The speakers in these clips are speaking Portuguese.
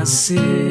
nascer.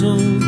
besos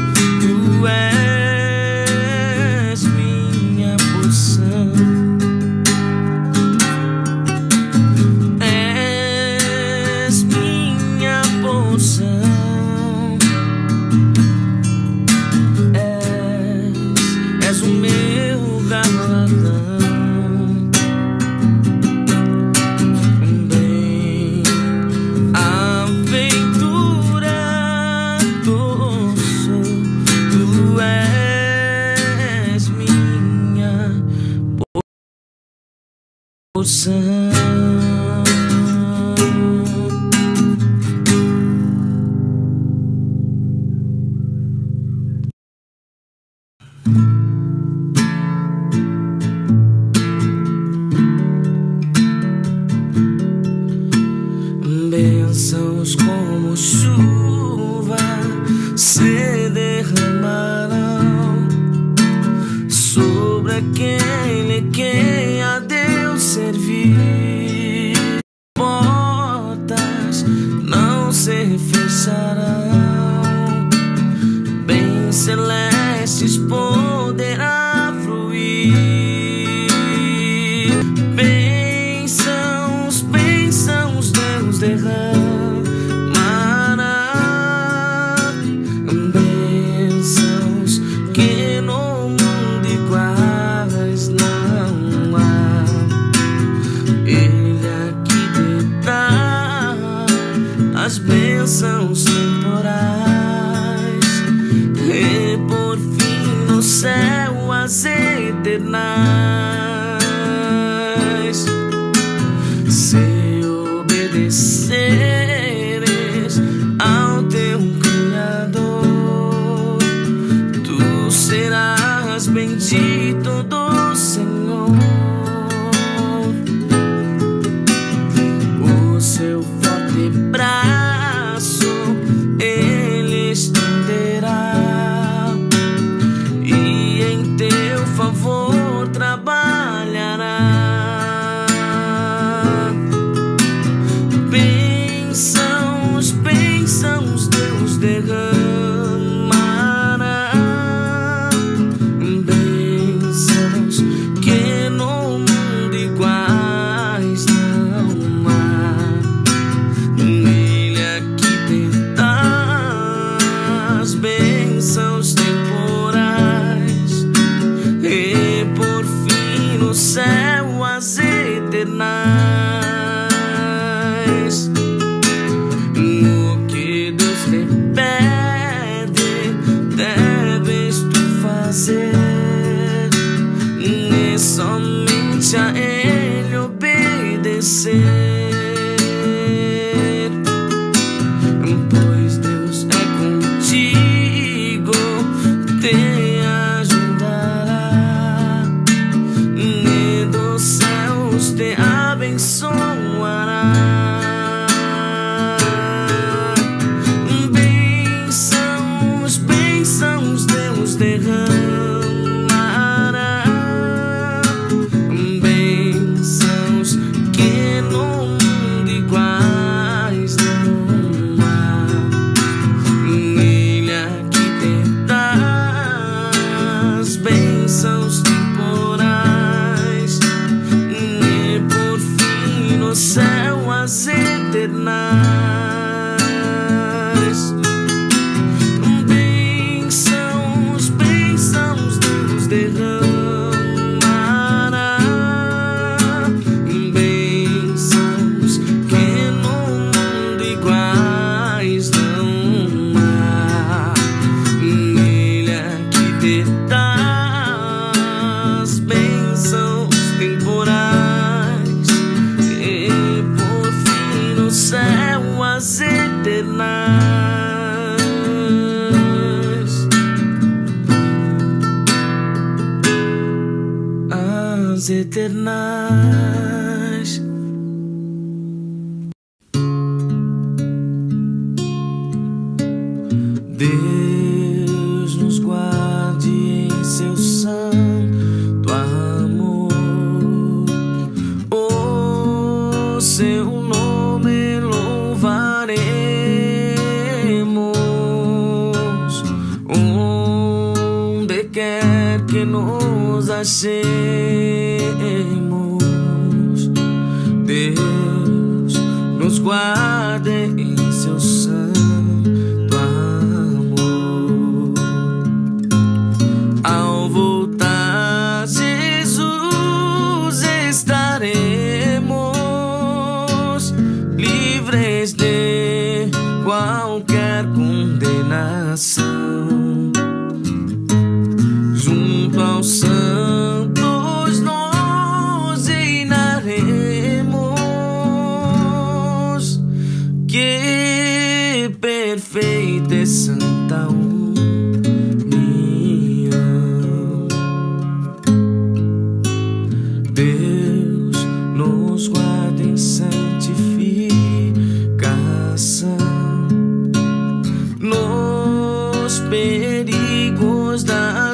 porção. Fecharão, bem celestes poderá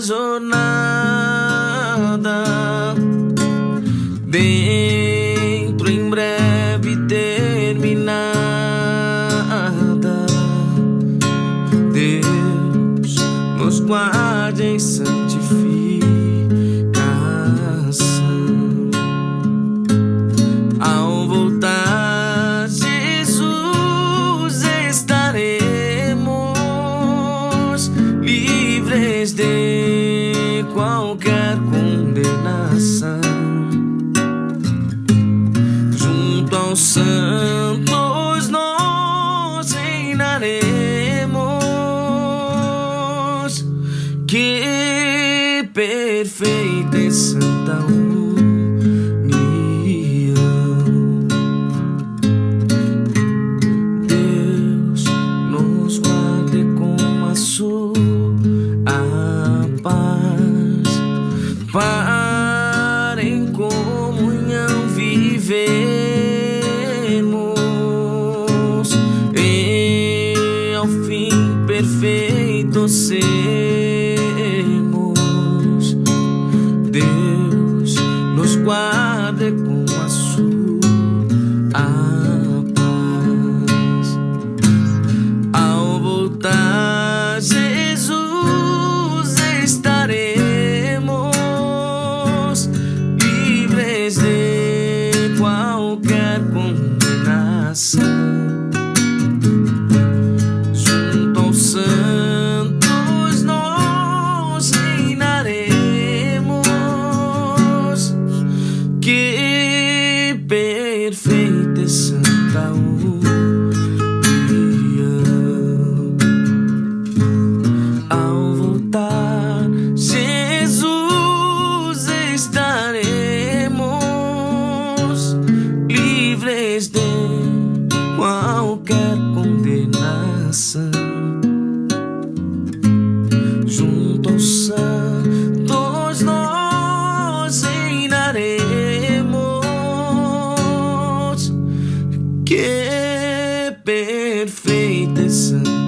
zona. Perfeito sermos. can't fade sun.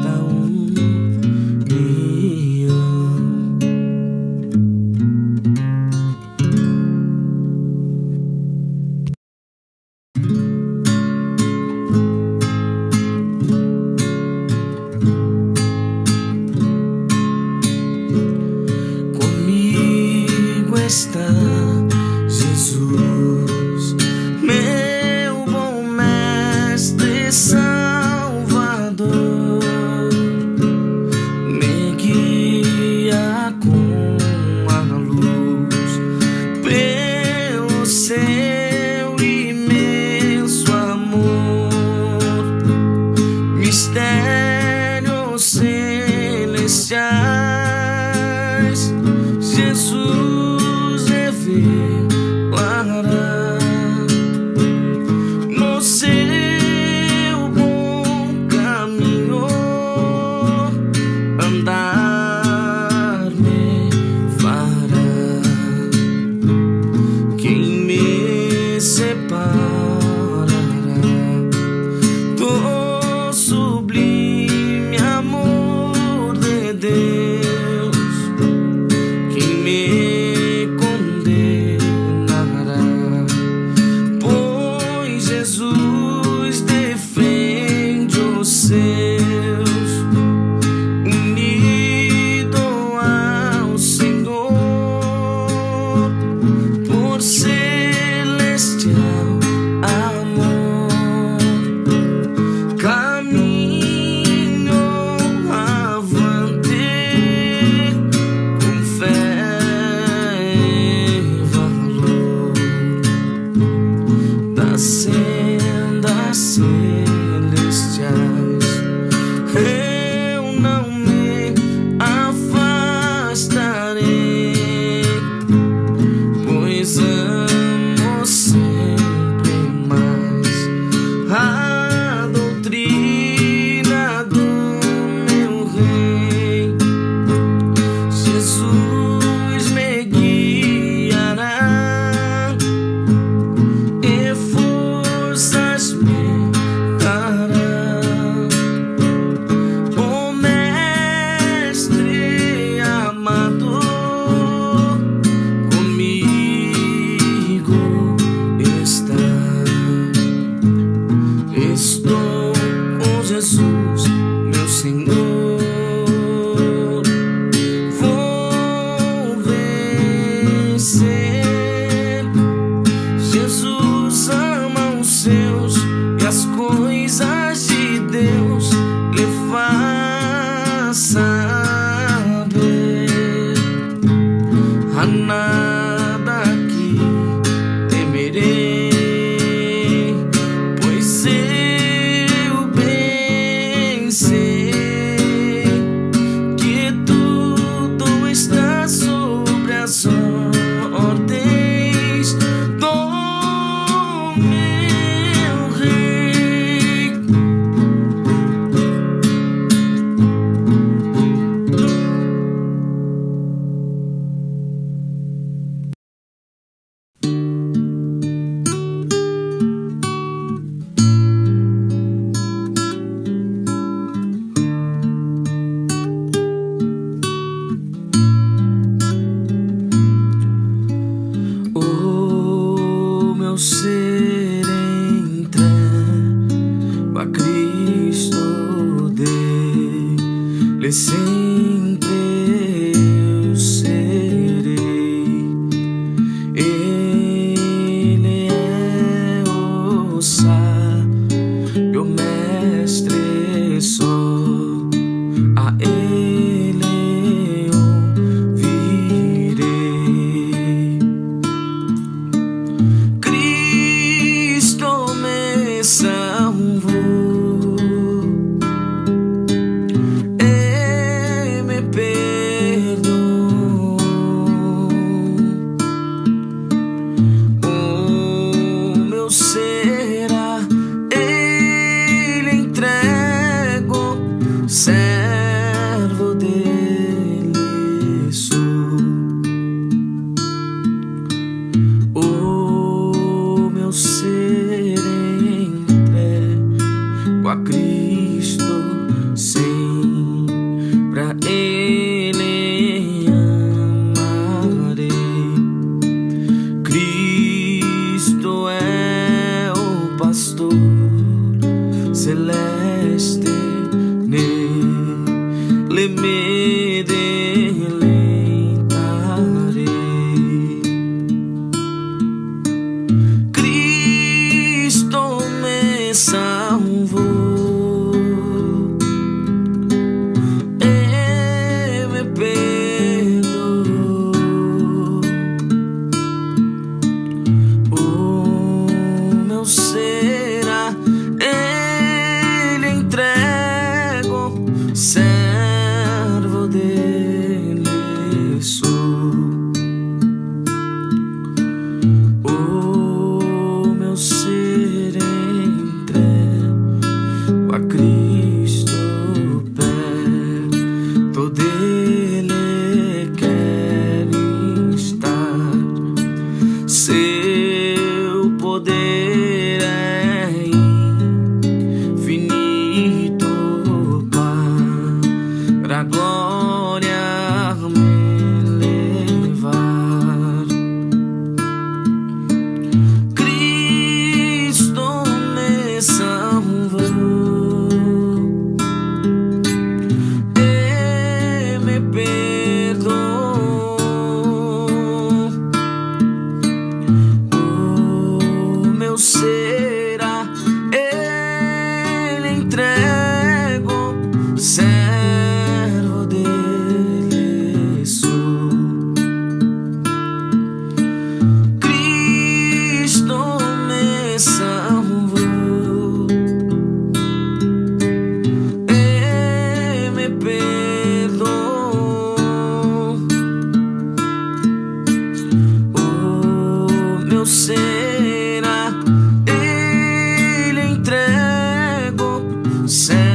sunset.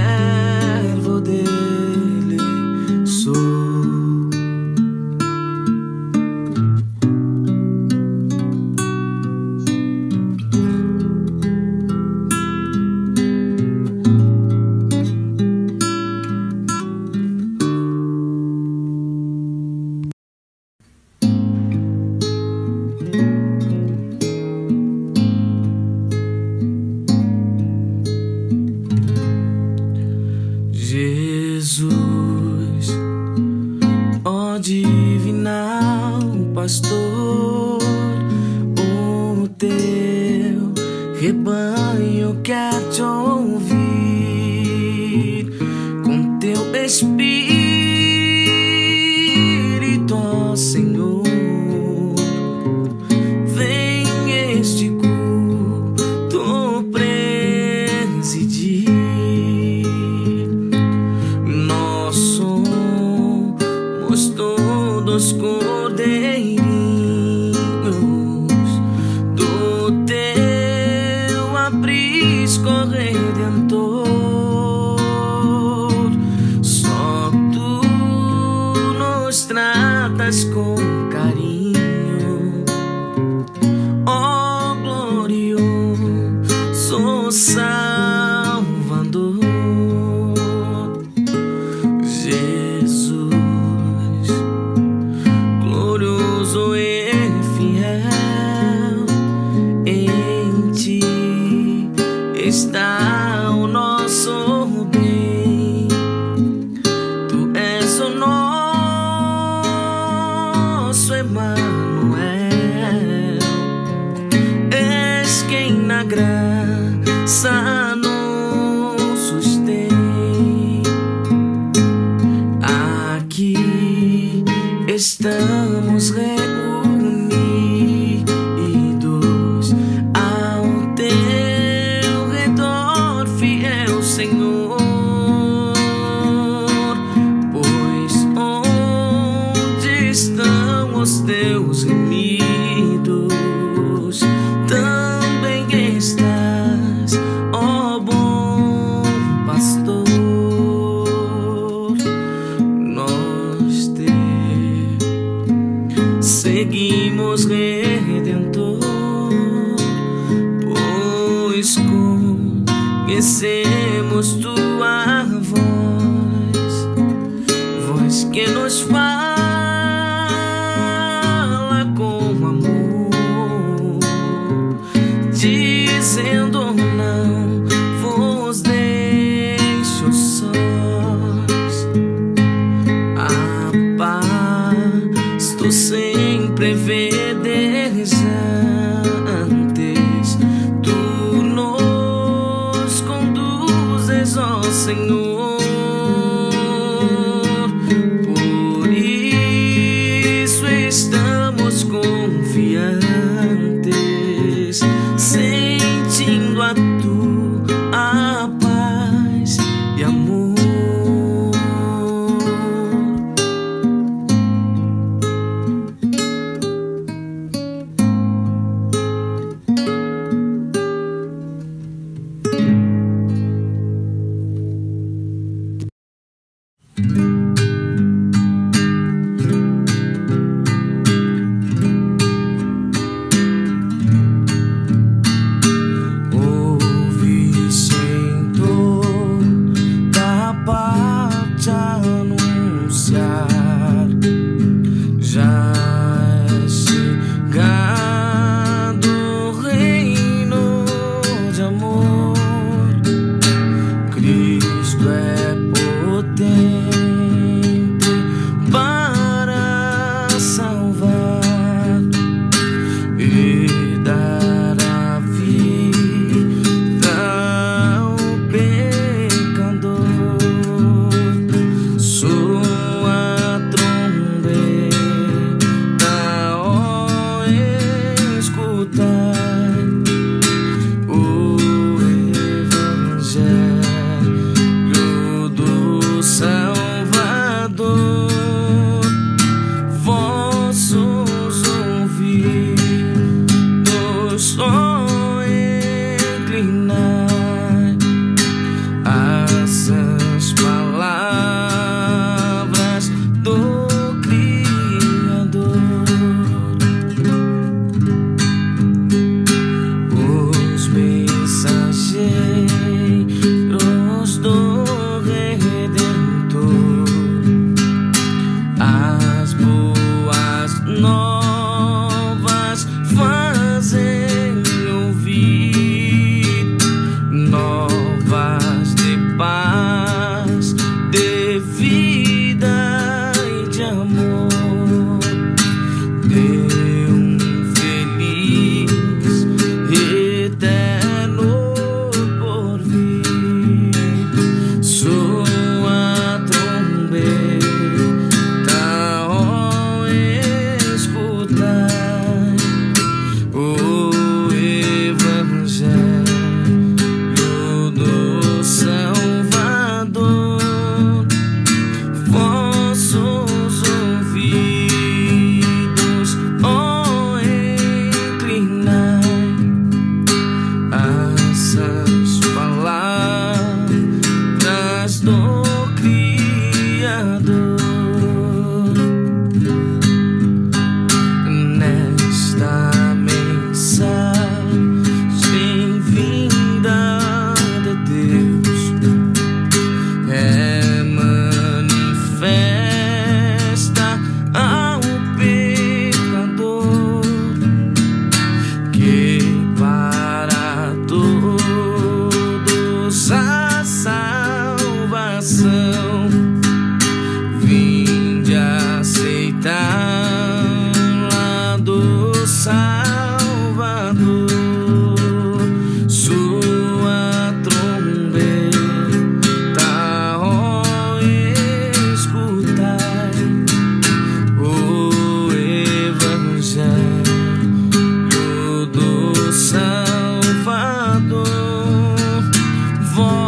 avant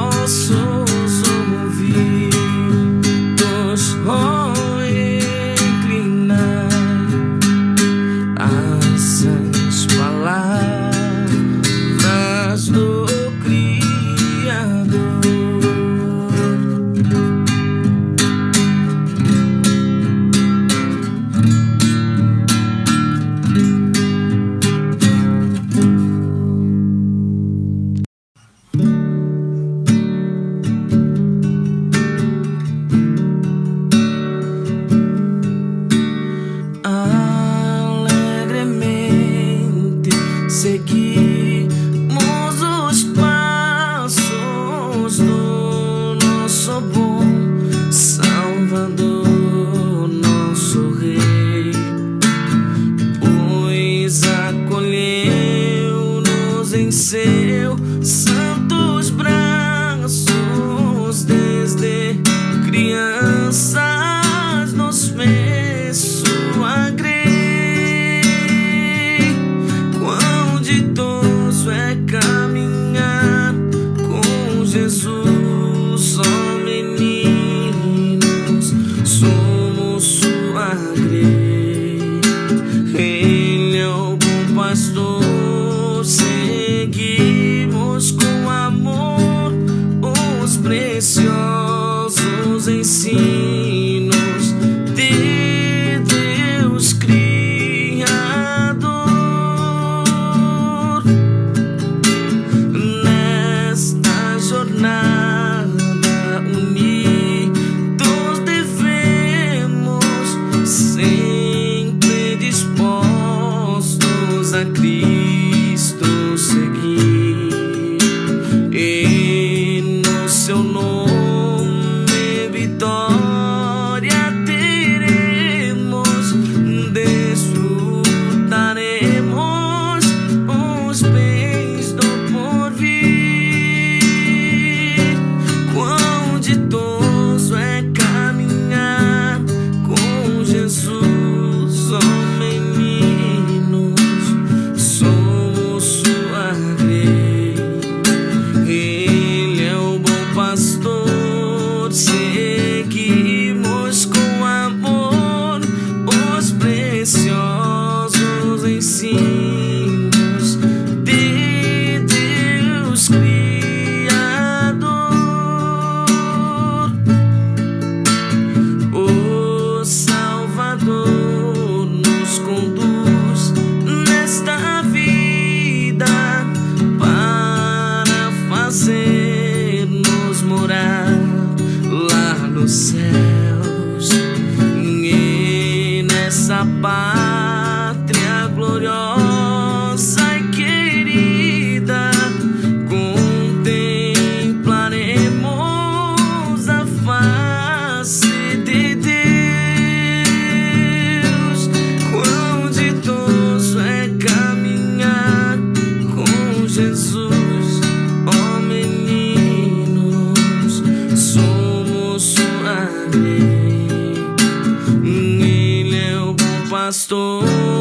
em